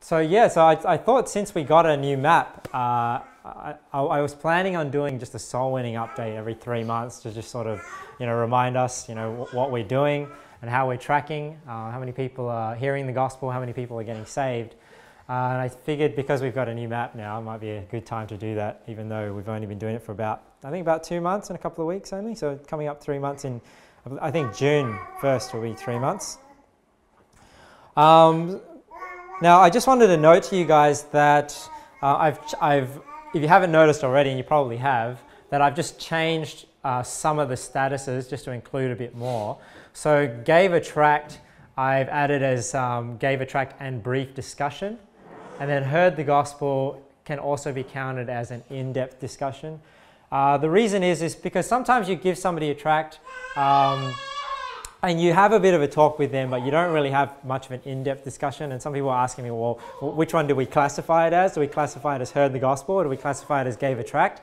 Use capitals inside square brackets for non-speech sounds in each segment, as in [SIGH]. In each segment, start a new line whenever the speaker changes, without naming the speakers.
so yeah, so I, I, thought since we got a new map, uh, I, I, was planning on doing just a soul winning update every three months to just sort of, you know, remind us, you know, what we're doing and how we're tracking, uh, how many people are hearing the gospel, how many people are getting saved. Uh, and I figured because we've got a new map now, it might be a good time to do that, even though we've only been doing it for about, I think about two months and a couple of weeks only. So coming up three months in, I think June 1st will be three months. Um, now, I just wanted to note to you guys that uh, I've, I've, if you haven't noticed already, and you probably have, that I've just changed uh, some of the statuses just to include a bit more. So gave a tract, I've added as um, gave a tract and brief discussion. And then heard the gospel can also be counted as an in-depth discussion. Uh, the reason is, is because sometimes you give somebody a tract um, and you have a bit of a talk with them, but you don't really have much of an in-depth discussion. And some people are asking me, well, which one do we classify it as? Do we classify it as heard the gospel or do we classify it as gave a tract?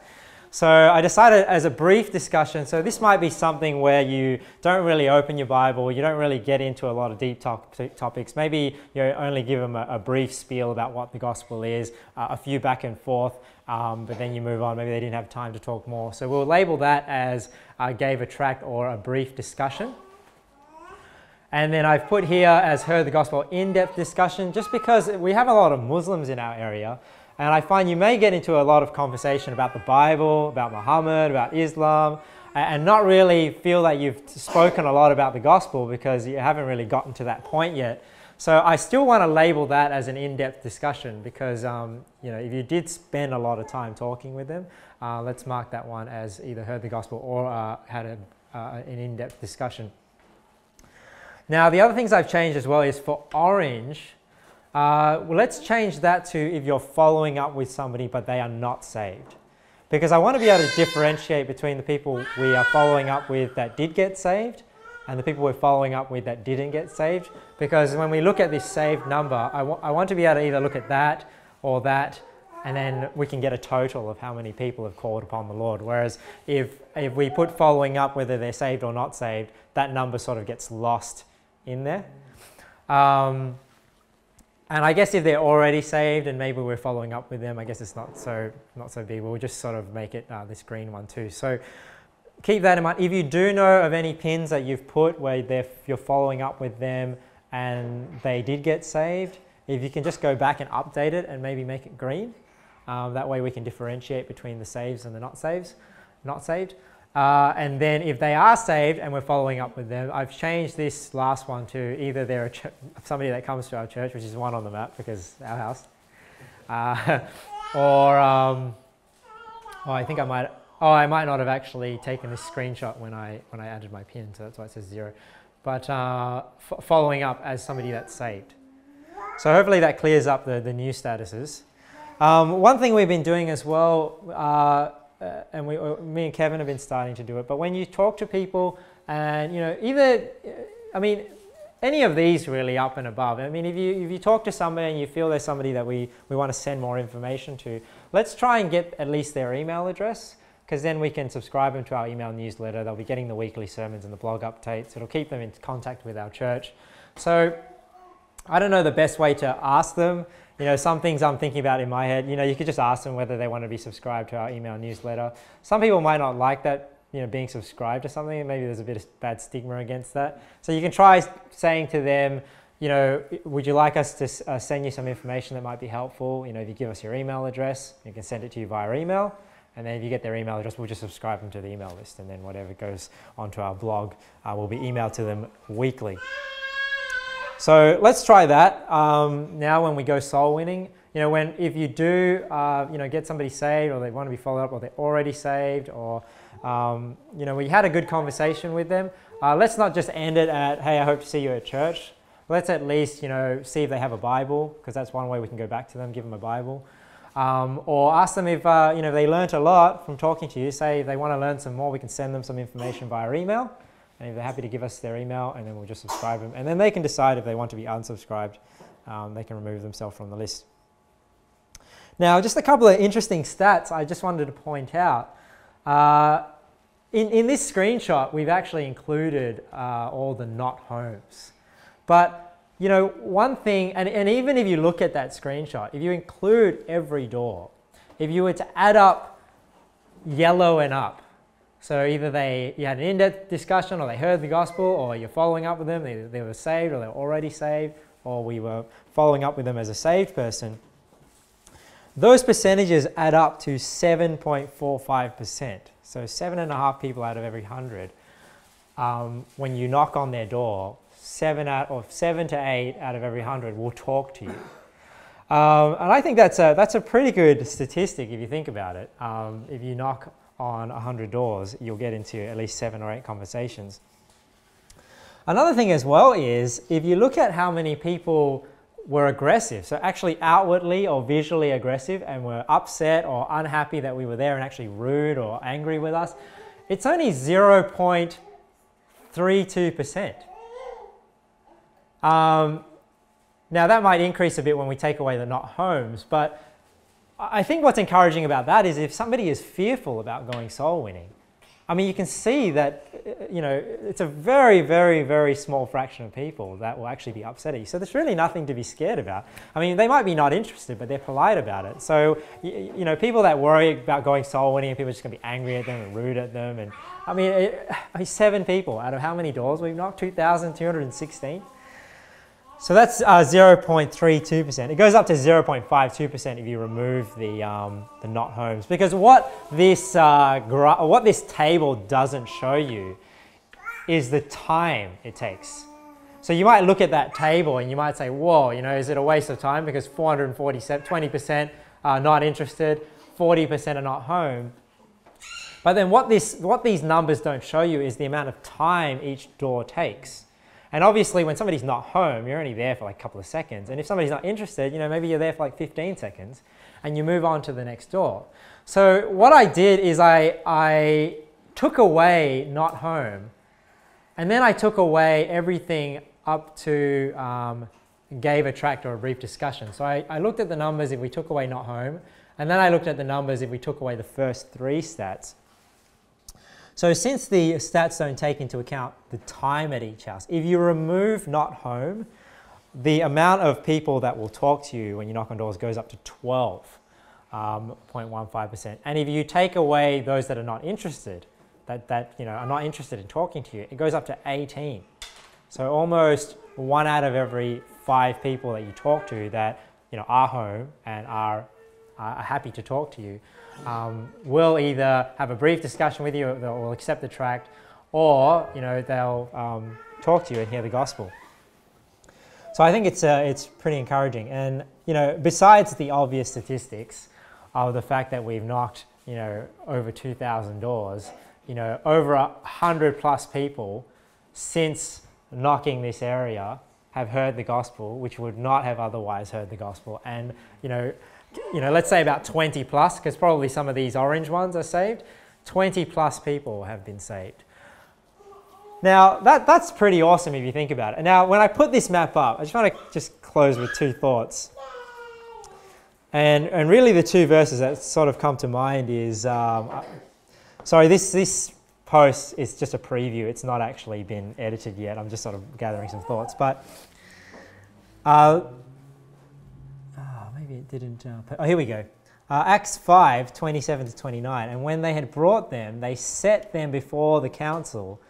So I decided as a brief discussion, so this might be something where you don't really open your Bible, you don't really get into a lot of deep top topics. Maybe you only give them a, a, brief spiel about what the gospel is, uh, a few back and forth, um, but then you move on. Maybe they didn't have time to talk more. So we'll label that as uh, gave a tract or a brief discussion. And then I've put here as heard the gospel in-depth discussion just because we have a lot of Muslims in our area and I find you may get into a lot of conversation about the Bible, about Muhammad, about Islam, and not really feel that you've spoken a lot about the gospel because you haven't really gotten to that point yet. So I still want to label that as an in-depth discussion because um, you know if you did spend a lot of time talking with them, uh, let's mark that one as either heard the gospel or uh, had a, uh, an in-depth discussion. Now the other things I've changed as well is for orange, uh, well, let's change that to if you're following up with somebody but they are not saved. Because I want to be able to differentiate between the people we are following up with that did get saved and the people we're following up with that didn't get saved. Because when we look at this saved number, I, I want to be able to either look at that or that and then we can get a total of how many people have called upon the Lord. Whereas if, if we put following up whether they're saved or not saved, that number sort of gets lost in there. Um, and I guess if they're already saved and maybe we're following up with them, I guess it's not so, not so big. We'll just sort of make it uh, this green one too. So keep that in mind. If you do know of any pins that you've put where you're following up with them and they did get saved, if you can just go back and update it and maybe make it green, um, that way we can differentiate between the saves and the not saves, not saved. Uh, and then if they are saved and we're following up with them, I've changed this last one to either they're somebody that comes to our church, which is one on the map because our house, uh, [LAUGHS] or um, oh, I think I might. Oh, I might not have actually taken this screenshot when I when I added my pin, so that's why it says zero. But uh, following up as somebody that's saved. So hopefully that clears up the, the new statuses. Um, one thing we've been doing as well uh, and we, uh, me and Kevin have been starting to do it. But when you talk to people, and you know, either, I mean, any of these really up and above. I mean, if you if you talk to somebody and you feel there's somebody that we we want to send more information to, let's try and get at least their email address because then we can subscribe them to our email newsletter. They'll be getting the weekly sermons and the blog updates. It'll keep them in contact with our church. So I don't know the best way to ask them you know, some things I'm thinking about in my head, you know, you could just ask them whether they want to be subscribed to our email newsletter. Some people might not like that, you know, being subscribed to something. Maybe there's a bit of bad stigma against that. So you can try saying to them, you know, would you like us to uh, send you some information that might be helpful? You know, if you give us your email address, you can send it to you via email. And then if you get their email address, we'll just subscribe them to the email list. And then whatever goes onto our blog uh, will be emailed to them weekly. So let's try that. Um, now when we go soul winning, you know, when if you do, uh, you know, get somebody saved or they want to be followed up or they're already saved or, um, you know, we had a good conversation with them. Uh, let's not just end it at, hey, I hope to see you at church. Let's at least, you know, see if they have a Bible because that's one way we can go back to them, give them a Bible. Um, or ask them if, uh, you know, they learnt a lot from talking to you. Say if they want to learn some more, we can send them some information via email. And they're happy to give us their email, and then we'll just subscribe them. And then they can decide if they want to be unsubscribed. Um, they can remove themselves from the list. Now, just a couple of interesting stats I just wanted to point out. Uh, in, in this screenshot, we've actually included uh, all the not homes. But you know, one thing, and, and even if you look at that screenshot, if you include every door, if you were to add up yellow and up, so either they you had an in-depth discussion, or they heard the gospel, or you're following up with them, they, they were saved, or they're already saved, or we were following up with them as a saved person. Those percentages add up to 7.45%. So seven and a half people out of every hundred. Um, when you knock on their door, seven out or seven to eight out of every hundred will talk to you. Um, and I think that's a, that's a pretty good statistic if you think about it. Um, if you knock on 100 doors, you'll get into at least seven or eight conversations. Another thing as well is if you look at how many people were aggressive, so actually outwardly or visually aggressive and were upset or unhappy that we were there and actually rude or angry with us, it's only 0.32%. Um, now that might increase a bit when we take away the not homes, but I think what's encouraging about that is if somebody is fearful about going soul winning, I mean, you can see that, uh, you know, it's a very, very, very small fraction of people that will actually be upset at you. So there's really nothing to be scared about. I mean, they might be not interested, but they're polite about it. So, you, know, people that worry about going soul winning and people are just going to be angry at them and rude at them. And I mean, it, I mean, seven people out of how many doors we've knocked? 2,216? So that's uh, 0.32%. It goes up to 0.52% if you remove the, um, the not homes. Because what this, uh, what this table doesn't show you is the time it takes. So you might look at that table and you might say, whoa, you know, is it a waste of time? Because 447, 20% are not interested, 40% are not home. But then what, this, what these numbers don't show you is the amount of time each door takes. And obviously, when somebody's not home, you're only there for like a couple of seconds. And if somebody's not interested, you know, maybe you're there for like 15 seconds and you move on to the next door. So what I did is I, I took away not home and then I took away everything up to um, gave a tract or a brief discussion. So I, I looked at the numbers if we took away not home, and then I looked at the numbers if we took away the first three stats. So since the stats don't take into account the time at each house, if you remove not home, the amount of people that will talk to you when you knock on doors goes up to 12.15%. Um, and if you take away those that are not interested, that, that you know, are not interested in talking to you, it goes up to 18. So almost one out of every five people that you talk to that you know, are home and are, are happy to talk to you um, will either have a brief discussion with you, or will accept the tract, or you know they'll um, talk to you and hear the gospel. So I think it's uh, it's pretty encouraging. And you know, besides the obvious statistics of the fact that we've knocked you know over 2,000 doors, you know over a hundred plus people since knocking this area have heard the gospel, which would not have otherwise heard the gospel. And you know, you know, let's say about 20 plus, because probably some of these orange ones are saved, 20 plus people have been saved. Now, that, that's pretty awesome if you think about it. Now, when I put this map up, I just want to just close with two thoughts. And, and really the two verses that sort of come to mind is, um, uh, sorry, this, this post is just a preview. It's not actually been edited yet. I'm just sort of gathering some thoughts. But uh, maybe it didn't. Uh, oh, here we go. Uh, Acts 5 27 to 29. And when they had brought them, they set them before the council.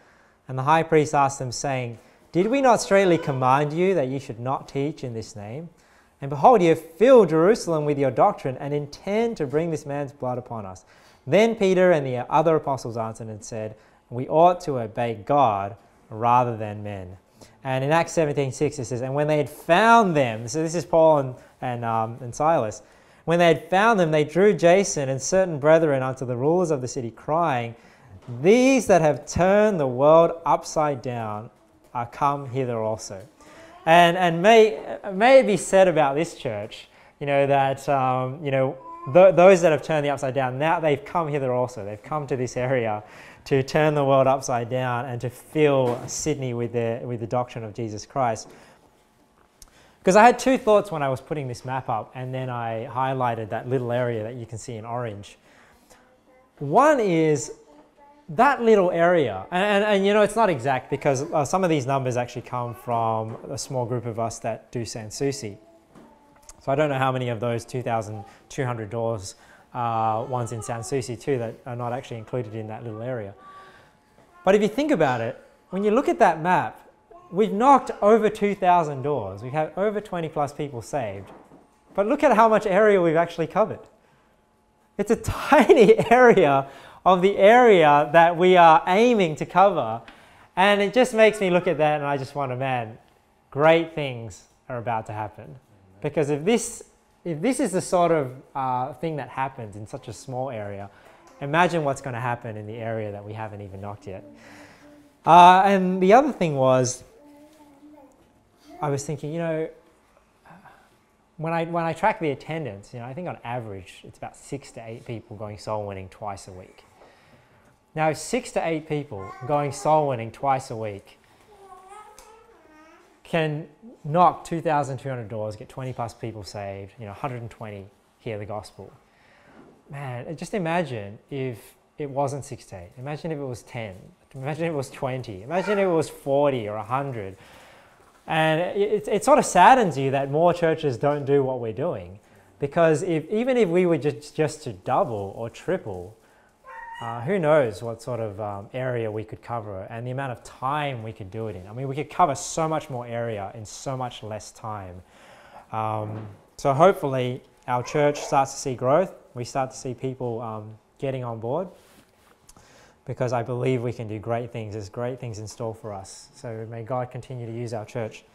And the high priest asked them, saying, Did we not straightly command you that you should not teach in this name? And behold, you have filled Jerusalem with your doctrine and intend to bring this man's blood upon us. Then Peter and the other apostles answered and said, We ought to obey God rather than men. And in Acts 17 6, it says, And when they had found them, so this is Paul and and, um, and Silas. When they had found them, they drew Jason and certain brethren unto the rulers of the city, crying, These that have turned the world upside down are come hither also. And, and may, may it be said about this church, you know, that, um, you know, th- those that have turned the upside down, now they've come hither also. They've come to this area to turn the world upside down and to fill Sydney with the, with the doctrine of Jesus Christ. Because I had two thoughts when I was putting this map up, and then I highlighted that little area that you can see in orange. One is that little area, and, and, and, you know, it's not exact because uh, some of these numbers actually come from a small group of us that do Sans Souci. So I don't know how many of those 2,200 doors uh, ones in Sans Souci too that are not actually included in that little area. But if you think about it, when you look at that map, we've knocked over 2,000 doors. We've had over 20 plus people saved. But look at how much area we've actually covered. It's a [LAUGHS] tiny area of the area that we are aiming to cover. And it just makes me look at that and I just wonder, man, great things are about to happen. Because if this, if this is the sort of uh, thing that happens in such a small area, imagine what's going to happen in the area that we haven't even knocked yet. Uh, and the other thing was, I was thinking, you know, when I, when I track the attendance, you know, I think on average it's about six to eight people going soul winning twice a week. Now, six to eight people going soul winning twice a week can knock 2,200 doors, get 20 plus people saved, you know, 120 hear the gospel. Man, just imagine if it wasn't six to eight. Imagine if it was 10. Imagine if it was 20. Imagine if it was 40 or 100. And it, it sort of saddens you that more churches don't do what we're doing. Because if, even if we were just, just to double or triple, uh, who knows what sort of um, area we could cover and the amount of time we could do it in. I mean, we could cover so much more area in so much less time. Um, so hopefully our church starts to see growth. We start to see people um, getting on board because I believe we can do great things. There's great things in store for us. So may God continue to use our church.